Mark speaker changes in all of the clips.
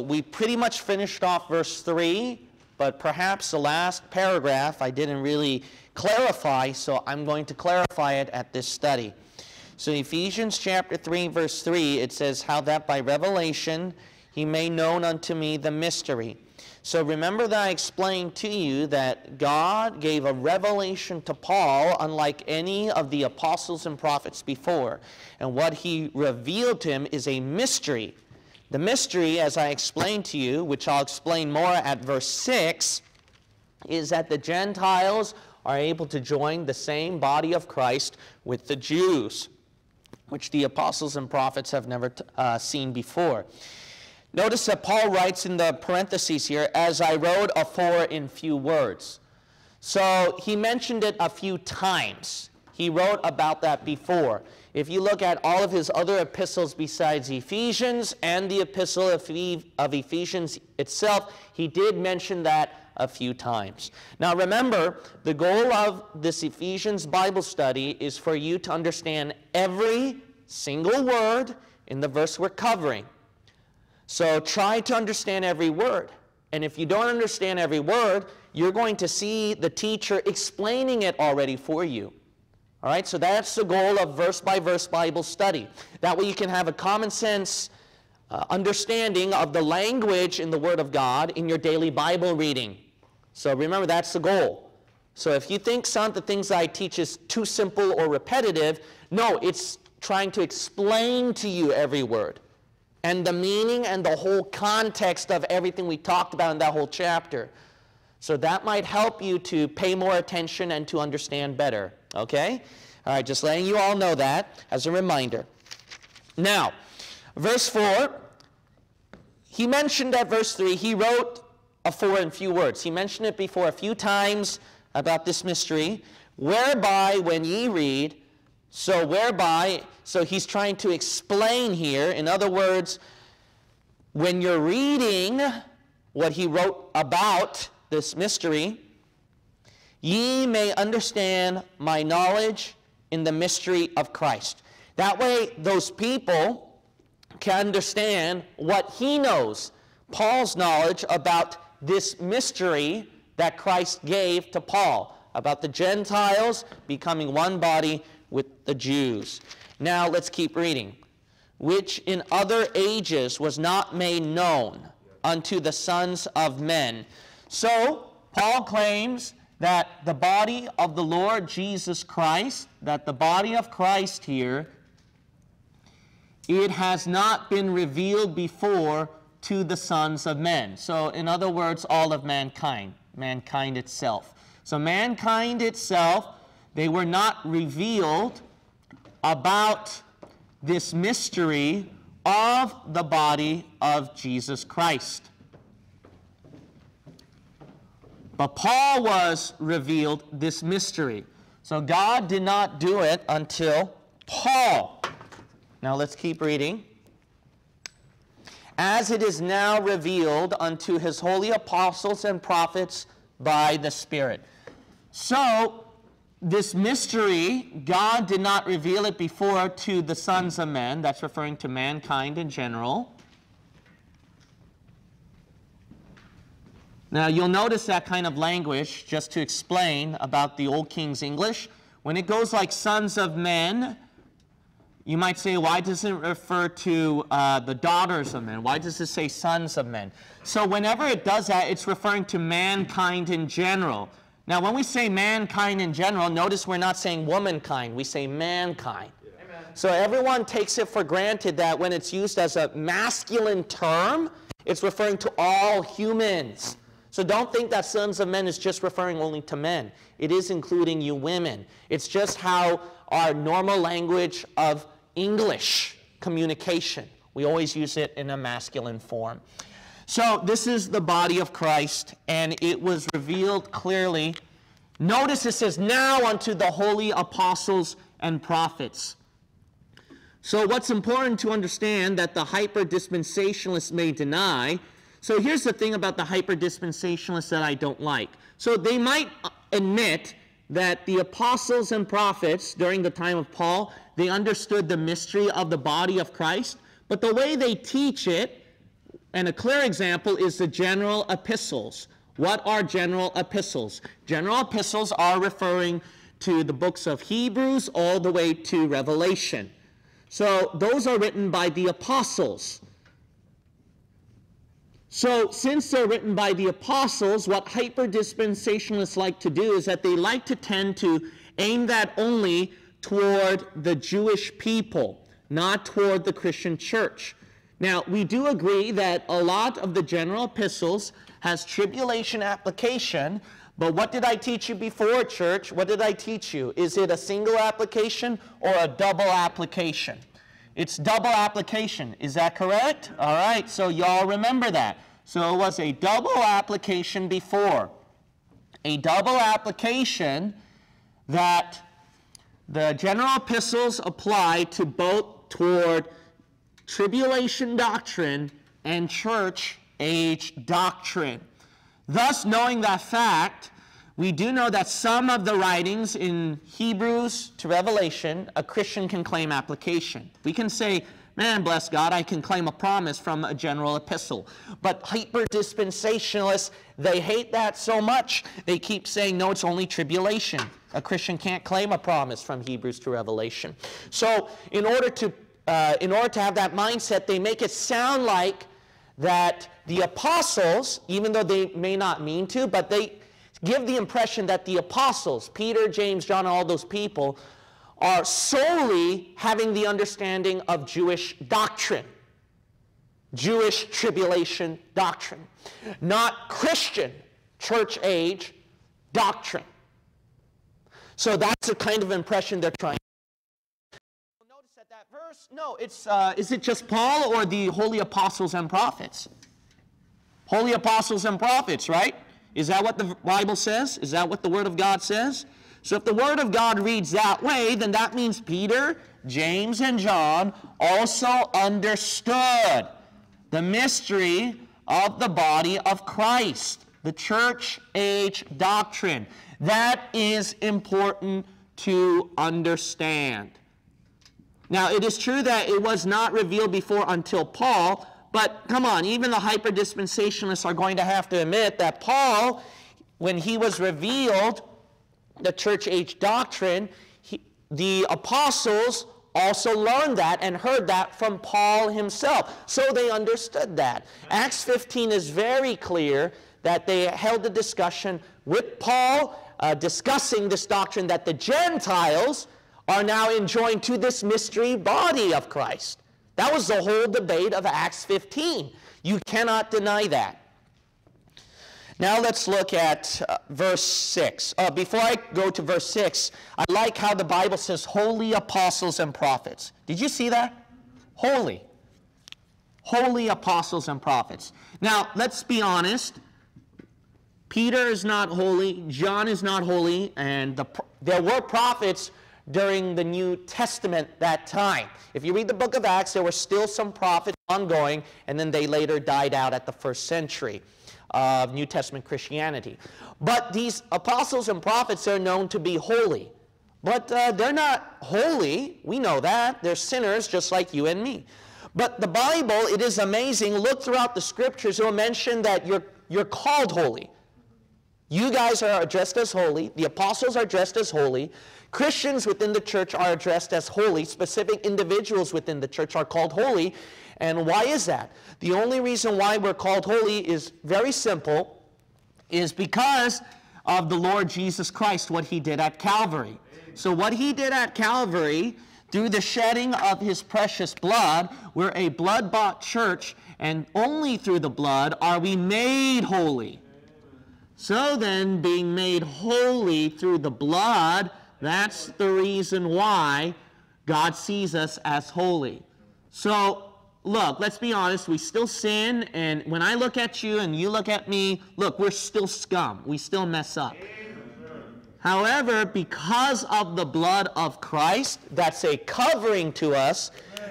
Speaker 1: We pretty much finished off verse 3, but perhaps the last paragraph I didn't really clarify, so I'm going to clarify it at this study. So Ephesians chapter 3, verse 3, it says, How that by revelation he made known unto me the mystery. So remember that I explained to you that God gave a revelation to Paul unlike any of the apostles and prophets before. And what he revealed to him is a mystery. The mystery, as I explained to you, which I'll explain more at verse 6, is that the Gentiles are able to join the same body of Christ with the Jews, which the apostles and prophets have never uh, seen before. Notice that Paul writes in the parentheses here, as I wrote afore in few words. So he mentioned it a few times. He wrote about that before. If you look at all of his other epistles besides Ephesians and the epistle of, Ephesians itself, he did mention that a few times. Now remember, the goal of this Ephesians Bible study is for you to understand every single word in the verse we're covering. So try to understand every word. And if you don't understand every word, you're going to see the teacher explaining it already for you. All right, so that's the goal of verse by verse Bible study. That way you can have a common sense uh, understanding of the language in the Word of God in your daily Bible reading. So remember, that's the goal. So if you think some of the things I teach is too simple or repetitive, no, it's trying to explain to you every word and the meaning and the whole context of everything we talked about in that whole chapter. So that might help you to pay more attention and to understand better. Okay? All right, just letting you all know that as a reminder. Now, verse 4, he mentioned at verse 3, he wrote afore in few words. He mentioned it before a few times about this mystery, whereby when ye read, so whereby, so he's trying to explain here, in other words, when you're reading what he wrote about this mystery, ye may understand my knowledge in the mystery of Christ. That way, those people can understand what he knows, Paul's knowledge about this mystery that Christ gave to Paul about the Gentiles becoming one body with the Jews. Now let's keep reading. Which in other ages was not made known unto the sons of men. So, Paul claims that the body of the Lord Jesus Christ, that the body of Christ here, it has not been revealed before to the sons of men. So, in other words, all of mankind, mankind itself. So, mankind itself, they were not revealed about this mystery of the body of Jesus Christ. But Paul was revealed this mystery. So God did not do it until Paul. Now let's keep reading as it is now revealed unto his holy apostles and prophets by the Spirit. So, this mystery, God did not reveal it before to the sons of men. That's referring to mankind in general. Now, you'll notice that kind of language, just to explain about the Old King's English. When it goes like sons of men, you might say, why does it refer to uh, the daughters of men? Why does it say sons of men? So whenever it does that, it's referring to mankind in general. Now, when we say mankind in general, notice we're not saying womankind, we say mankind. So everyone takes it for granted that when it's used as a masculine term, it's referring to all humans. So don't think that sons of men is just referring only to men. It is including you women. It's just how our normal language of English communication. We always use it in a masculine form. So this is the body of Christ, and it was revealed clearly. Notice it says, now unto the holy apostles and prophets. So what's important to understand that the hyper-dispensationalists may deny. So here's the thing about the hyper-dispensationalists that I don't like. So they might uh, admit that the apostles and prophets during the time of Paul, they understood the mystery of the body of Christ, but the way they teach it And a clear example is the general epistles. What are general epistles? General epistles are referring to the books of Hebrews all the way to Revelation. So those are written by the apostles. So, since they're written by the apostles, what hyper dispensationalists like to do is that they like to tend to aim that only toward the Jewish people, not toward the Christian church. Now, we do agree that a lot of the general epistles has tribulation application, but what did I teach you before, church? What did I teach you? Is it a single application or a double application? It's double application. Is that correct? All right, so y'all remember that. So it was a double application before. A double application that the general epistles apply to both toward tribulation doctrine and church age doctrine. Thus, knowing that fact, we do know that some of the writings in Hebrews to Revelation, a Christian can claim application. We can say, man, bless God, I can claim a promise from a general epistle. But hyper dispensationalists, they hate that so much, they keep saying, no, it's only tribulation. A Christian can't claim a promise from Hebrews to Revelation. So, in order to, uh, in order to have that mindset, they make it sound like that the apostles, even though they may not mean to, but they give the impression that the apostles, Peter, James, John, all those people, are solely having the understanding of Jewish doctrine, Jewish tribulation doctrine, not Christian church age doctrine. So that's the kind of impression they're trying. Notice that that verse, no, it's uh, is it just Paul or the holy apostles and prophets? Holy apostles and prophets, right? Is that what the Bible says? Is that what the Word of God says? So if the Word of God reads that way, then that means Peter, James, and John also understood the mystery of the body of Christ, the church age doctrine. That is important to understand. Now, it is true that it was not revealed before until Paul, but come on, even the hyper dispensationalists are going to have to admit that Paul, when he was revealed the church age doctrine, he, the apostles also learned that and heard that from Paul himself. So they understood that. Acts 15 is very clear that they held a discussion with Paul uh, discussing this doctrine that the Gentiles are now enjoined to this mystery body of Christ. That was the whole debate of Acts 15. You cannot deny that. Now let's look at uh, verse 6. Uh, before I go to verse 6, I like how the Bible says holy apostles and prophets. Did you see that? Holy. Holy apostles and prophets. Now, let's be honest. Peter is not holy, John is not holy, and the, there were prophets during the New Testament that time. If you read the book of Acts, there were still some prophets ongoing, and then they later died out at the first century of New Testament Christianity. But these apostles and prophets are known to be holy. But uh, they're not holy. We know that. They're sinners just like you and me. But the Bible, it is amazing. Look throughout the scriptures, it will mention that you're, you're called holy. You guys are addressed as holy. The apostles are addressed as holy. Christians within the church are addressed as holy. Specific individuals within the church are called holy. And why is that? The only reason why we're called holy is very simple, is because of the Lord Jesus Christ, what he did at Calvary. So what he did at Calvary, through the shedding of his precious blood, we're a blood-bought church, and only through the blood are we made holy. So then, being made holy through the blood, that's the reason why God sees us as holy. So look, let's be honest, we still sin, and when I look at you and you look at me, look, we're still scum. We still mess up. However, because of the blood of Christ, that's a covering to us,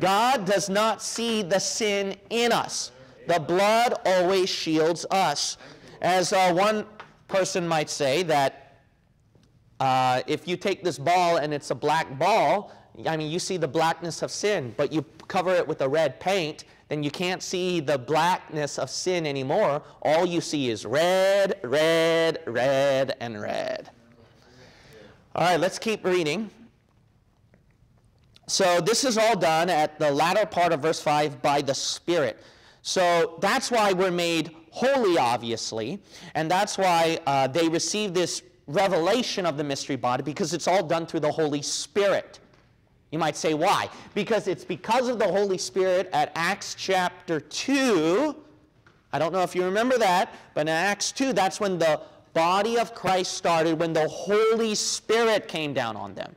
Speaker 1: God does not see the sin in us. The blood always shields us. As uh, one person might say, that uh, if you take this ball and it's a black ball, I mean, you see the blackness of sin, but you cover it with a red paint, then you can't see the blackness of sin anymore. All you see is red, red, red, and red. All right, let's keep reading. So this is all done at the latter part of verse 5 by the Spirit. So that's why we're made holy, obviously, and that's why uh, they receive this revelation of the mystery body because it's all done through the Holy Spirit. You might say, why? Because it's because of the Holy Spirit at Acts chapter 2. I don't know if you remember that, but in Acts 2, that's when the body of Christ started, when the Holy Spirit came down on them.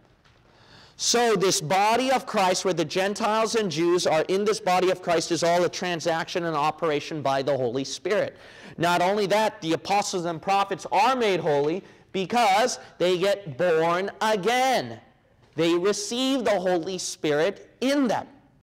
Speaker 1: So, this body of Christ, where the Gentiles and Jews are in this body of Christ, is all a transaction and operation by the Holy Spirit. Not only that, the apostles and prophets are made holy because they get born again. They receive the Holy Spirit in them.